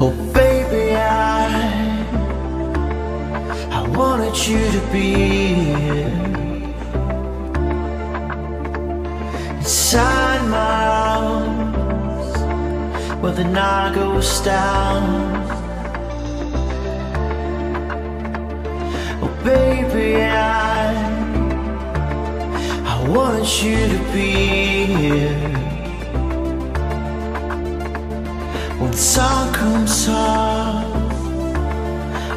Oh baby, I I wanted you to be inside my arms, where the night goes down. Oh baby, I I want you to be here. When the sun comes up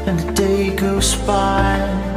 and the day goes by.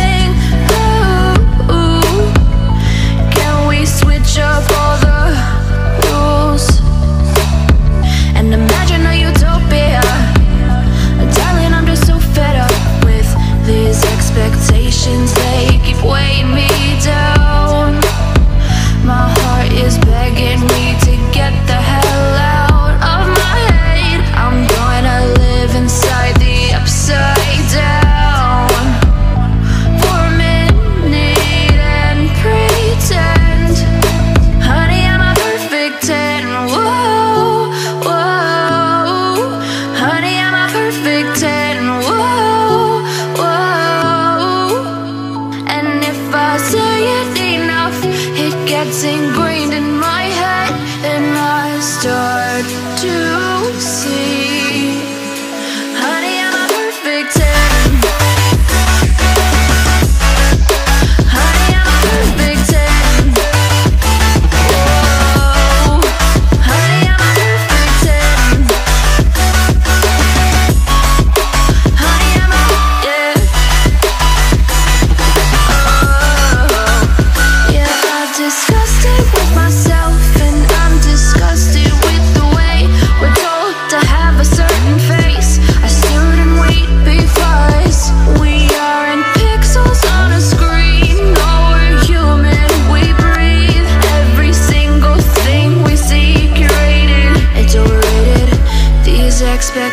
dancing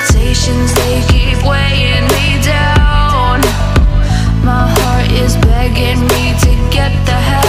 Expectations, they keep weighing me down. My heart is begging me to get the hell